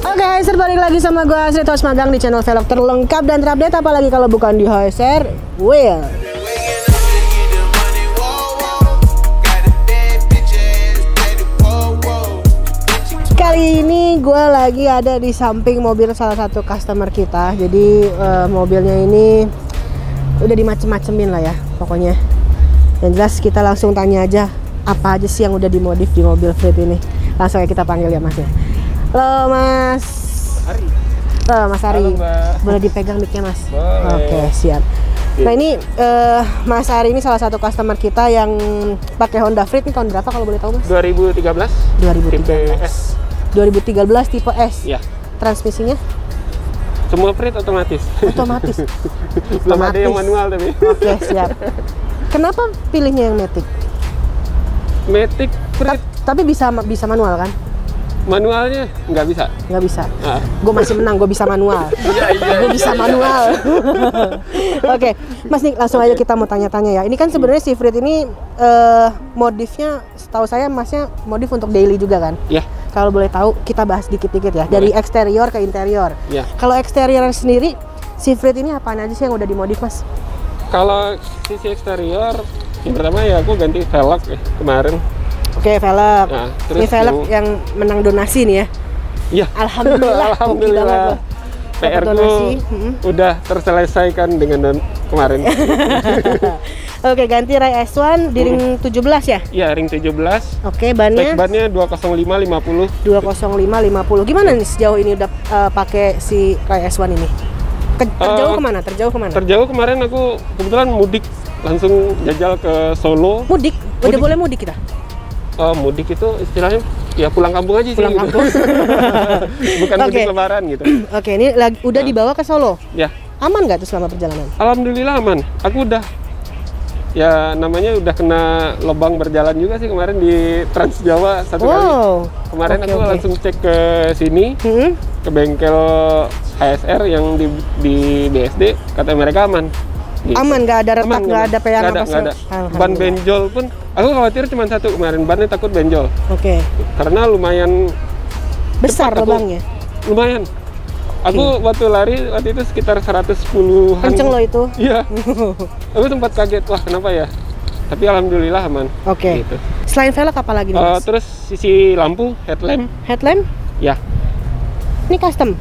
Oke, Heiser balik lagi sama gue Asri Tos Magang di channel vlog terlengkap dan terupdate apalagi kalau bukan di Heiser Will. Kali ini gue lagi ada di samping mobil salah satu customer kita. Jadi eh, mobilnya ini udah dimacem-macemin lah ya pokoknya. Yang jelas kita langsung tanya aja apa aja sih yang udah dimodif di mobil Fleet ini. Langsung aja kita panggil ya Mas ya. Halo Mas. Ari. Halo Mas Ari. Halo, Mbak. Boleh dipegang mic-nya Mas? Boleh. Oke, siap. Nah ini eh, Mas Ari ini salah satu customer kita yang pakai Honda Freed ini tahun berapa kalau boleh tahu Mas? 2013 tipe 2013. S 2013 tipe S. ya Transmisinya semua print otomatis otomatis. belum ada yang Otomatis. manual tapi Oke, siap. Kenapa pilihnya yang Matic? Matic Ta- print tapi bisa bisa manual kan? Manualnya nggak bisa Nggak bisa. ah. Gue masih menang, gue bisa manual. iya iya gue bisa manual. Oke, Mas nih langsung aja kita mau tanya-tanya ya. Ini kan sebenarnya si Frit ini eh, modifnya, setahu saya Masnya modif untuk daily juga kan? ya Kalau boleh tahu, kita bahas dikit-dikit ya. Dari Boleh. eksterior ke interior. ya Kalau eksterior sendiri, si Frit ini apaan aja sih yang udah dimodif Mas? kalau sisi eksterior yang pertama ya aku ganti velg ya kemarin Oke, velg. Nah, ini velg yang- yang menang donasi nih ya. iya Alhamdulillah, alhamdulillah PR ku donasi, mm-mm. udah terselesaikan dengan don- kemarin Oke, ganti Ray S1 di ring 17 ya? ya ring 17 Oke, Spek bannya bannya 205 50 20550. Gimana nih sejauh ini udah eh, pakai si Ray S1 ini? Ke- terjauh Eh, ke mana? Terjauh ke mana? Terjauh kemarin aku kebetulan mudik langsung jajal ke Solo. mudik. Udah Mudik. boleh mudik kita? Oh, mudik itu istilahnya ya pulang kampung aja Pulang sih. gitu. kampung. Bukan Oke. mudik lebaran gitu. Oke, ini lagi, udah Nah. dibawa ke Solo. Ya, Aman nggak tuh selama perjalanan? alhamdulillah aman. Aku udah ya namanya udah kena lubang berjalan juga sih kemarin di Trans Jawa satu kali. Wow. Kemarin Oke, aku oke. langsung cek ke sini Hmm? ke bengkel HSR yang di di BSD kata mereka aman. Gitu. Aman, nggak ada retak, nggak ada peyang nggak ada, apa nggak ada. Ban benjol pun, aku khawatir cuma satu kemarin bannya takut benjol Oke. karena lumayan Besar lubangnya. lumayan. Aku waktu lari waktu itu sekitar 110-an. Kenceng loh itu. Iya. aku sempat kaget wah kenapa ya. Tapi alhamdulillah aman. Oke. Gitu. Selain velg apa lagi nih, Mas? terus sisi lampu headlamp Headlamp? ya. Ini custom.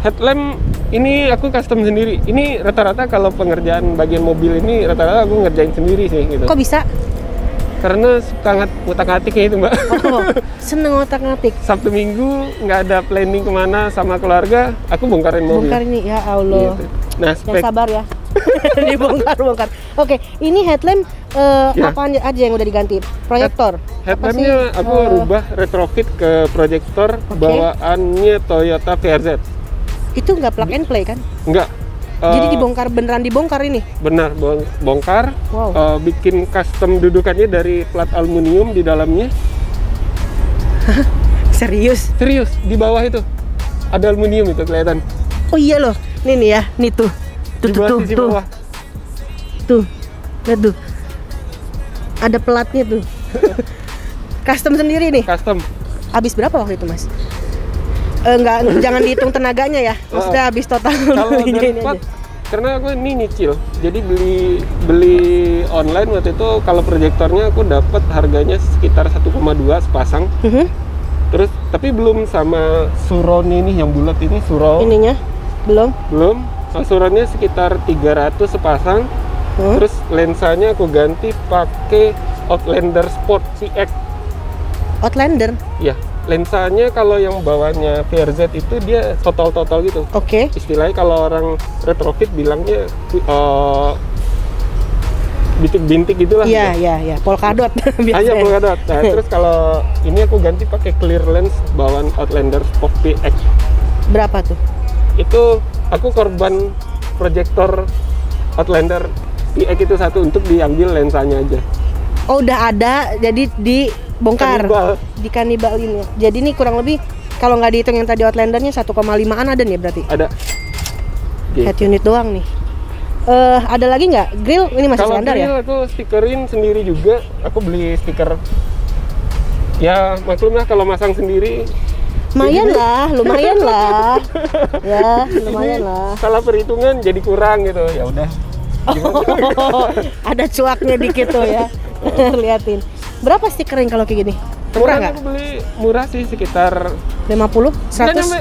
Headlamp ini aku custom sendiri. Ini rata-rata kalau pengerjaan bagian mobil ini rata-rata aku ngerjain sendiri sih gitu. Kok bisa? Karena suka ngat utak atiknya itu mbak. Oh, seneng otak-ngatik. Sabtu Minggu nggak ada planning ke mana sama keluarga, aku bongkarin mobil. Bongkar ini ya Allah. Gitu. Nah Yang spek sabar ya. Dibongkar, bongkar. Oke, ini headlamp eh, Ya. apa aja yang udah diganti? Proyektor. Sih? headlampnya aku Eh, rubah retrofit ke proyektor Oke. bawaannya Toyota VRZ. Itu nggak plug and play kan? Enggak. Jadi eh, dibongkar beneran dibongkar ini. Benar, bong- bongkar. Wow. eh, bikin custom dudukannya dari plat aluminium di dalamnya. Serius? Serius, di bawah itu ada aluminium itu kelihatan. Oh iya loh. Nih nih ya, nih tuh. Tuh Di tuh bawah tuh. tuh. bawah. Tuh. Lihat tuh. Ada pelatnya tuh. Custom sendiri nih. Custom. Habis berapa waktu itu, Mas? Eh, enggak, jangan dihitung tenaganya ya. Maksudnya habis total Kalau aja. karena aku ini nyicil. Jadi beli beli online waktu itu kalau proyektornya aku dapat harganya sekitar 1,2 sepasang. Mhm. Terus tapi belum sama suron ini yang bulat ini surau Ininya belum. belum. Suronnya sekitar 300 sepasang. Hmm. Terus lensanya aku ganti pakai Outlander Sport CX. Outlander. Ya, lensanya kalau yang bawahnya VRZ itu dia total-total gitu. Oke. Istilahnya kalau orang retrofit bilangnya eh, bintik-bintik gitulah. Iya, gitu. iya, iya. Polkadot Hanya biasanya. polkadot. Nah, terus kalau ini aku ganti pakai clear lens bawaan Outlander Sport PX. Berapa tuh? itu aku korban proyektor Outlander PX itu satu untuk diambil lensanya aja. Oh, udah ada jadi Kanibal. Di kanibalin ya. Jadi ini kurang lebih kalau nggak dihitung yang tadi Outlandernya 1,5an ada nih berarti. Ada. Oke. Head unit doang nih. Eh, ada lagi nggak? Grill ini masih Kalau standar grill ya? aku stikerin sendiri juga. Aku beli stiker. Ya maklum lah kalau masang sendiri Lumayan lah, lumayan lah. Ya, lumayan lah. Salah perhitungan jadi kurang gitu. Ya udah. Oh, ada cuaknya dikit tuh ya. Liatin. Berapa stiker yang kalau kayak gini? Murah nggak? beli murah sih sekitar 50? nggak 100? nyampe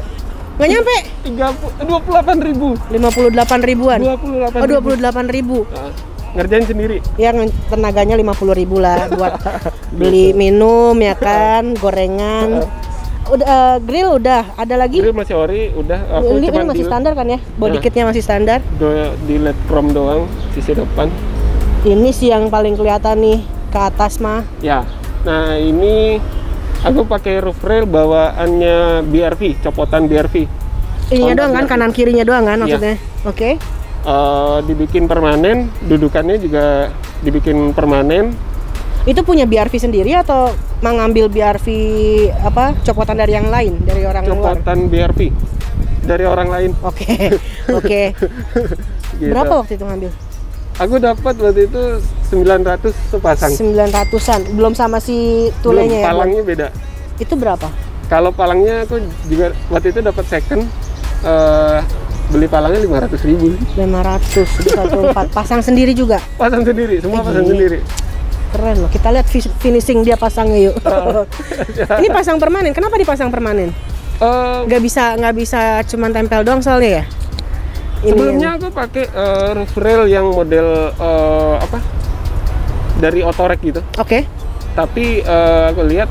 Nggak nyampe? 30 28 ribu 58 ribuan? 28 Oh, 28 ribu. Nah, ngerjain sendiri Ya tenaganya 50 ribu lah buat beli minum ya kan, gorengan. Udah eh, grill udah, ada lagi? grill masih ori udah aku Ini, ini masih standar kan ya? Body Nah. kitnya masih standar. do- di led chrome doang sisi depan Ini sih yang paling kelihatan nih ke atas mah. ya nah ini aku pakai roof rail bawaannya BRV copotan BRV Ininya doang kan, BRV. kanan kirinya doang kan Iya. maksudnya. Oke. Eh, dibikin permanen dudukannya juga dibikin permanen Itu punya BRV sendiri atau mengambil BRV apa copotan dari yang lain, dari orang luar? copotan BRV dari orang lain Oke. Oke. gitu. Berapa waktu itu ngambil? Aku dapat waktu itu 900 sepasang. 900-an. Belum sama si belum tulenya ya. palangnya beda. Bang? Itu berapa? kalau palangnya aku juga waktu itu dapat second eh, beli palangnya 500 ribu. 500 di satu empat. Pasang sendiri juga? Pasang sendiri semua pasang sendiri. keren loh. Kita lihat finishing dia pasangnya yuk. Ini pasang permanen. Kenapa dipasang permanen? Nggak bisa nggak bisa cuman tempel doang soalnya ya sebelumnya aku pakai roof rail yang model eh, apa? Dari otorek gitu. Oke. Tapi eh, aku lihat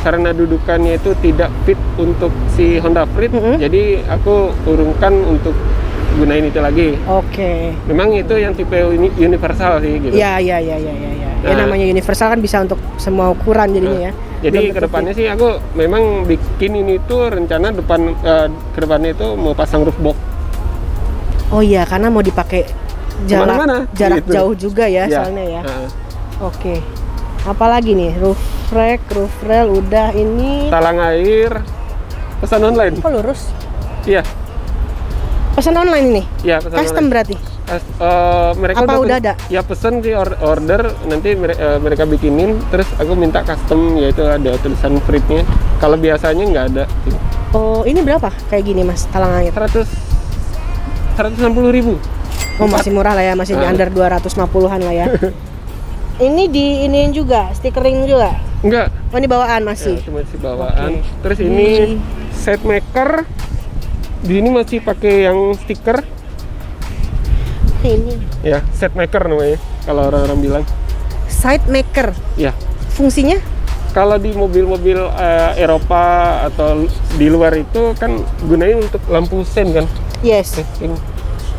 karena dudukannya itu tidak fit untuk si Honda Freed Mhm. jadi aku urungkan untuk gunain itu lagi. Oke. Memang itu yang tipe uni- universal sih gitu. Ya ya ya ya ya ya Ya, Nah. namanya universal kan bisa untuk semua ukuran jadinya ya. Jadi Belum ke depannya sih aku memang bikin ini tuh rencana depan eh, ke depannya itu mau pasang roof box. Oh iya karena mau dipakai jarak jarak gitu. jauh juga ya, Ya, soalnya ya. Heeh. oke. Apalagi nih? Roof rack roof rail udah ini. Talang air. Pesan online. Kok lurus? Iya. Pesan online ini? Iya pesan custom online. berarti? As- eh, mereka Apa udah ada? Ya pesen sih or- order. Nanti mere- eh, mereka bikinin. Terus aku minta custom yaitu ada tulisan freednya. Kalau biasanya nggak ada. oh ini berapa? Kayak gini mas talang air. 100 160 ribu. Oh masih murah lah ya, masih di Ah. under 250-an lah ya. ini di iniin juga, stickering juga. Enggak. Oh ini bawaan Ya, masih. cuma si bawaan. Oke. Terus ini set maker. Di ini masih pakai yang stiker. Ini Ya, set maker namanya. Kalau orang-orang bilang. side maker. Ya. Fungsinya? Kalau di mobil-mobil eh, Eropa atau di luar itu kan gunain untuk lampu sen kan. Yes. Eh, ini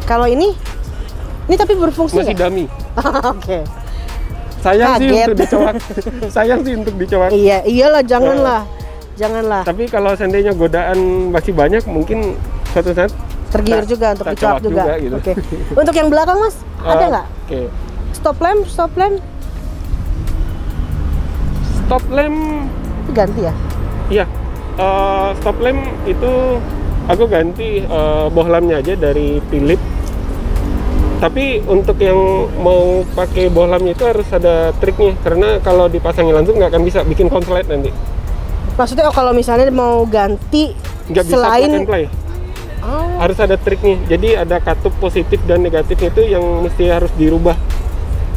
Kalau ini ini tapi berfungsi masih nggak? dummy. Oke. Sayang sih Kaget. untuk dicoak. Sayang sih untuk dicoak. Iya, iyalah janganlah. Janganlah. Tapi kalau seandainya godaan masih banyak, mungkin suatu saat Tergiur tak- juga untuk coak juga. juga gitu. Oke. Untuk yang belakang Mas, ada eh, nggak? Oke. Stop lamp, stop lamp Stop lamp, ganti ya? iya. Eh, stop lamp itu aku ganti eh, bohlamnya aja dari Philip. Tapi untuk yang mau pakai bohlamnya itu harus ada triknya karena kalau dipasangin langsung nggak akan bisa bikin konslet nanti. Maksudnya oh, kalau misalnya mau ganti Nggak bisa plug selain and play. Oh, Harus ada triknya. Jadi ada katup positif dan negatif itu yang mesti harus dirubah.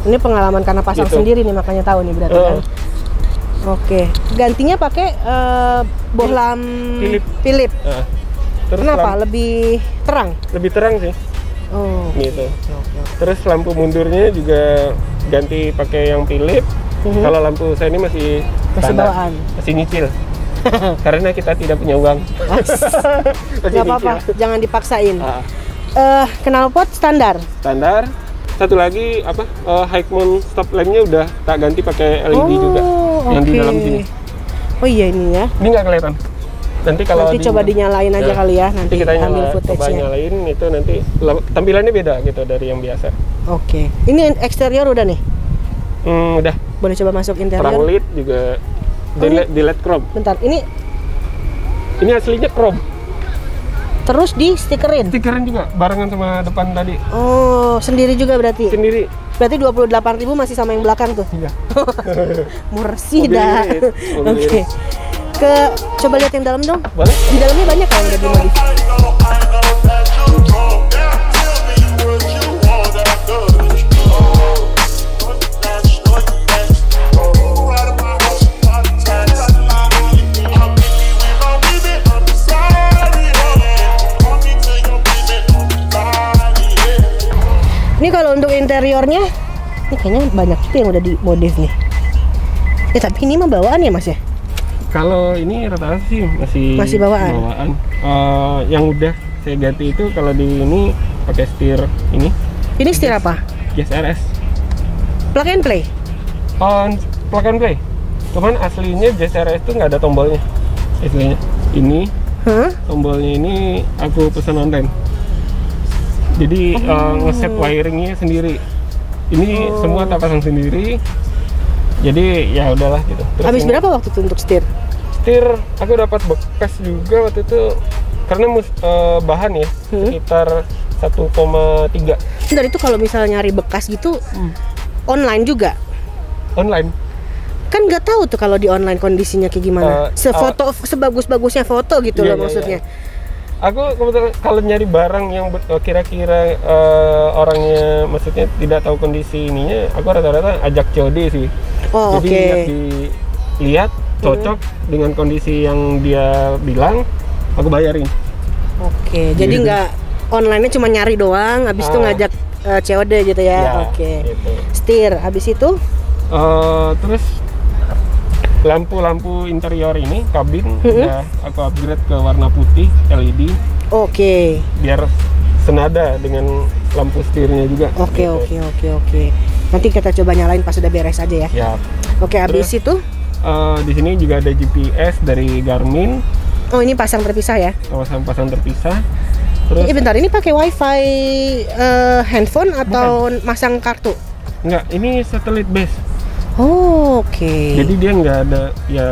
Ini pengalaman karena pasang Gitu. sendiri nih makanya tahu nih berarti Oh. kan. Oke, gantinya pakai eh, bohlam Philip. Philip. Nah, terus Kenapa? lamp- Lebih terang. lebih terang sih Oh. gitu. Terus lampu mundurnya juga ganti pakai yang Philip. Mhm. Kalau lampu saya ini masih Masih standar. bawaan. masih nyicil. Karena kita tidak punya uang. Gak apa-apa, jangan dipaksain. Ah, knalpot standar. standar. Satu lagi apa? eh, high mount stop lampnya udah tak ganti pakai LED juga yang di dalam sini. Oh iya ini ya. Ini nggak kelihatan. Nanti kalau nanti di- coba dinyalain aja Ya, kali ya nanti, kita ambil nyala, coba nyalain itu nanti la- tampilannya beda gitu dari yang biasa. Oke. Ini eksterior udah nih. Hmm, udah Boleh coba masuk terang interior. lid juga Oh, di, di LED chrome. Bentar, ini Ini aslinya chrome. terus di stikerin. Stikeran juga barengan sama depan tadi Oh, sendiri juga berarti. sendiri. Berarti 28.000 masih sama yang belakang tuh. Iya. Mursi dah. Oke. Ke coba lihat yang dalam dong. Boleh? Di dalamnya banyak kan yang udah dimodif. Ini kalau untuk interiornya, ini kayaknya banyak juga yang udah dimodif nih. Ya tapi ini mah bawaan ya mas ya? Kalau ini rata-rata sih masih Masih bawaan? Eh, yang udah saya ganti itu kalau di ini pakai setir ini Ini setir apa? Jazz RS. Plug and play? On plug and play. Cuman aslinya Jazz RS itu nggak ada tombolnya. Aslinya. Ini Hah? tombolnya ini aku pesan online. Jadi Oh. eh, ngeset wiringnya sendiri. Ini semua tak pasang sendiri. Jadi ya udahlah gitu. Terus Habis ini- berapa waktu itu untuk setir? Setir aku dapat bekas juga waktu itu karena mus- eh, bahan ya Hmm. sekitar 1,3 Bentar itu kalau misalnya nyari bekas gitu Hmm. online juga. online. Kan nggak tahu tuh kalau di online kondisinya kayak gimana. Eh, Sefoto sebagus-bagusnya foto gitu Iya, loh iya, maksudnya. Aku kebetulan kalau nyari barang yang kira-kira eh, orangnya maksudnya tidak tahu kondisi ininya, aku rata-rata ajak COD sih. Oh, Jadi oke. Hmm. lihat cocok dengan kondisi yang dia bilang, aku bayarin. Oke, jadi Gitu. nggak online-nya cuma nyari doang, habis itu Ah. ngajak eh, COD gitu ya. Ya, Oke. gitu. Setir, habis itu Eh, terus lampu-lampu interior ini kabin Mhm. udah aku upgrade ke warna putih LED oke. biar senada dengan lampu setirnya juga. Oke, gitu. oke, oke, oke. Nanti kita coba nyalain pas udah beres aja ya. Ya. Oke, habis itu eh, di sini juga ada GPS dari Garmin, Oh, ini pasang terpisah ya. pasang-pasang terpisah. Terus Eh bentar, ini pakai WiFi eh, handphone atau masang kartu? enggak, ini satelit base. Oh, oke. Jadi dia nggak ada ya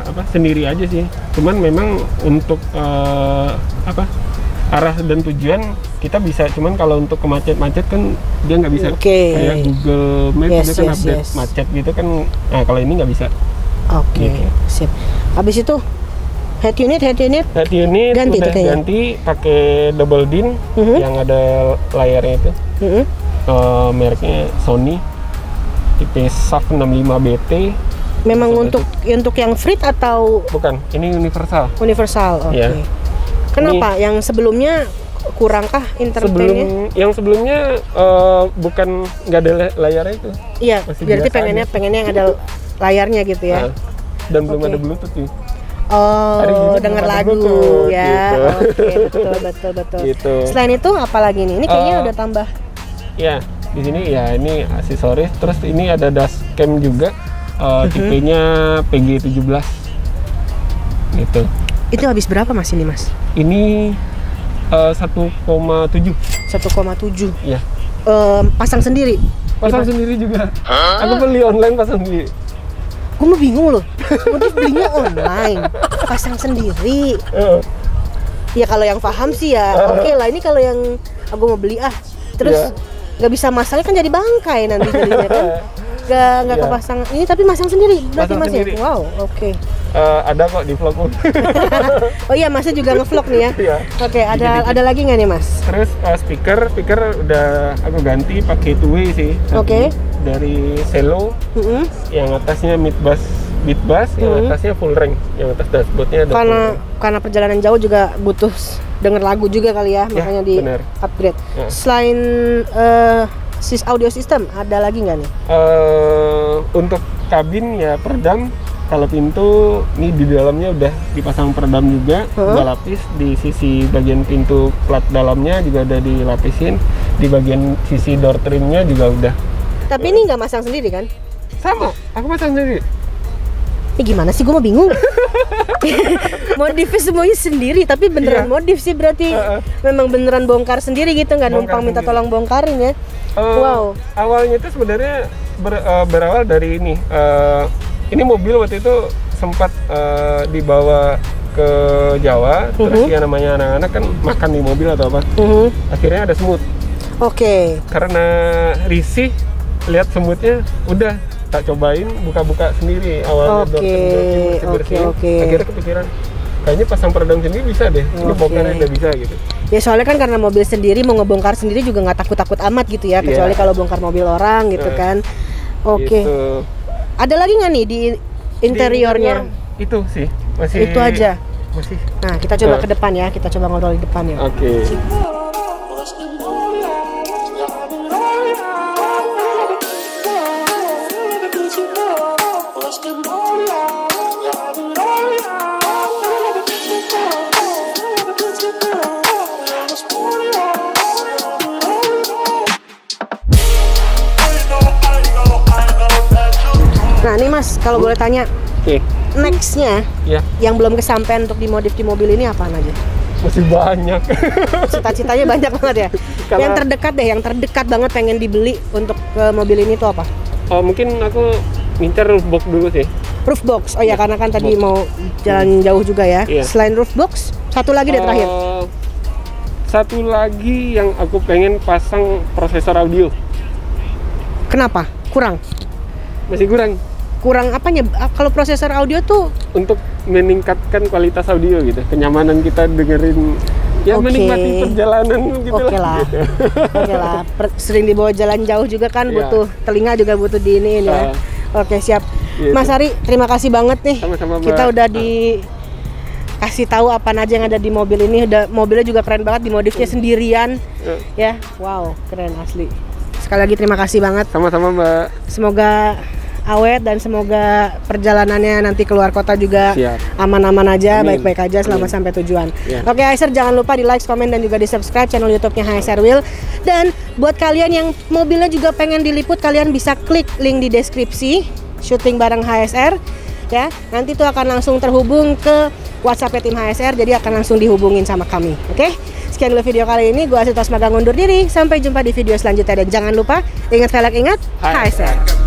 apa sendiri aja sih. Cuman memang untuk eh, apa arah dan tujuan kita bisa. Cuman kalau untuk ke macet-macet kan dia nggak bisa. Oke. Kayak Google Maps Yes, itu kan yes, update yes. macet gitu kan. Nah kalau ini nggak bisa. Oke, Gitu. sip. Habis itu head unit, head unit. Head unit Ganti udah ganti pakai double din Mhm. yang ada layarnya itu. Mm-mm. Eh, mereknya Sony tipe SAF 65 BT Memang Sama untuk untuk yang free atau bukan ini universal universal? Oke. Iya. Kenapa? Yang sebelumnya kurangkah entertainnya? sebelum yang sebelumnya eh, bukan nggak ada la- layarnya itu Iya, masih berarti pengennya aja. pengennya yang ada layarnya gitu ya. Nah, dan belum Oke. ada bluetooth sih Oh, denger lagu Bluetooth, ya. gitu. Oke, betul betul betul. Gitu. Selain itu apa lagi nih? Ini kayaknya Eh, udah tambah. ya di sini ya ini aksesoris terus ini ada dashcam juga eh, Mhm. tipenya PG17 gitu Itu habis berapa Mas ini, Mas? ini eh, 1,7 1,7. ya Em, pasang sendiri. pasang sendiri juga aku beli online pasang sendiri Gue mau bingung loh. Motif belinya online, pasang sendiri. Ya kalau yang paham sih ya, oke lah. Ini kalau yang aku mau beli ah, terus Iya. nggak bisa masangnya kan jadi bangkai nanti jadinya kan. Gak nggak Iya. kepasang ini tapi masang sendiri berarti Pasang mas sendiri. ya. Wow, oke. Eh, ada kok di vlogku Oh iya masnya juga ngevlog nih ya. Iya. Oke ada Dikit-dikit. ada lagi nggak nih mas? Terus uh, speaker, speaker udah aku ganti pakai two way sih. Oke. Dari Selo Mm-mm. yang atasnya mid bass, beat bass, yang Mhm. atasnya full range, yang atas dashboardnya ada Karena karena perjalanan jauh juga butuh denger lagu juga kali ya, makanya di bener. upgrade. Ya. Selain eh, sis audio system ada lagi nggak nih? Eh, untuk kabin ya peredam. Kalau pintu ini di dalamnya udah dipasang peredam juga Heeh. dua lapis di sisi bagian pintu plat dalamnya juga udah dilapisin di bagian sisi door trimnya juga udah Tapi ini nggak masang sendiri kan? sama aku pasang sendiri Ini gimana sih? Gue mau bingung. Modifnya semuanya sendiri, tapi beneran Iya. modif sih berarti. Heeh. Memang beneran bongkar sendiri gitu, nggak numpang minta tolong bongkarin ya. Eh, Wow. Awalnya itu sebenarnya ber- eh, berawal dari ini. eh, ini mobil waktu itu sempat eh, dibawa ke Jawa, terus Mhm. ya namanya anak-anak kan makan di mobil atau apa. Mhm. Akhirnya ada semut. Oke. Karena risih lihat semutnya, udah tak cobain buka-buka sendiri awalnya door Oke, oke, oke. akhirnya kepikiran kayaknya pasang peredam sendiri bisa deh ini Oke. bongkarnya udah bisa gitu Ya soalnya kan karena mobil sendiri mau ngebongkar sendiri juga nggak takut-takut amat gitu ya, Iya. kecuali kalau bongkar mobil orang gitu Eh, kan. Oke. Gitu. Ada lagi nggak nih di Di interiornya? interior, itu sih masih Itu aja. masih Nah, kita coba Eh. ke depan ya. Kita coba ngobrol di depan ya. oke Nah, Mas, kalau boleh tanya, oke nextnya ya yang belum kesampaian untuk dimodif di mobil ini apaan aja? masih banyak Cita-citanya banyak banget ya. Kalau- Yang terdekat deh, yang terdekat banget pengen dibeli untuk ke mobil ini tuh apa? oh mungkin aku ngincar roof box dulu sih Roof box. Oh ya, karena kan tadi box. mau jalan jauh juga ya. Iya. Selain roof box, satu lagi deh terakhir. Eh, satu lagi yang aku pengen pasang prosesor audio Kenapa? Kurang. masih kurang Kurang apanya? Ah, Kalau prosesor audio tuh untuk meningkatkan kualitas audio gitu kenyamanan kita dengerin ya Oke. menikmati perjalanan gitu Oke lah. gitu. Oke lah. Per- sering dibawa jalan jauh juga kan Iya. butuh telinga juga butuh diinin ya. Oke, siap. Gitu. Mas Ari, terima kasih banget nih. Sama-sama, Mbak. Kita udah di kasih tahu apa aja yang ada di mobil ini. Udah mobilnya juga keren banget, dimodifnya sendirian. Eh, Ya, wow, keren asli. Sekali lagi terima kasih banget. sama-sama mbak Semoga awet dan semoga perjalanannya nanti keluar kota juga aman-aman aja, baik-baik aja selamat Amin. sampai tujuan. Ya. Oke, Aiser jangan lupa di like, komen dan juga di subscribe channel YouTube-nya HSR Wheel. Dan buat kalian yang mobilnya juga pengen diliput, kalian bisa klik link di deskripsi syuting bareng HSR ya. Nanti tuh akan langsung terhubung ke WhatsApp tim HSR jadi akan langsung dihubungin sama kami. Oke? Sekian dulu video kali ini. Gua Asitos Magang undur diri. Sampai jumpa di video selanjutnya dan jangan lupa ingat velg ingat HSR.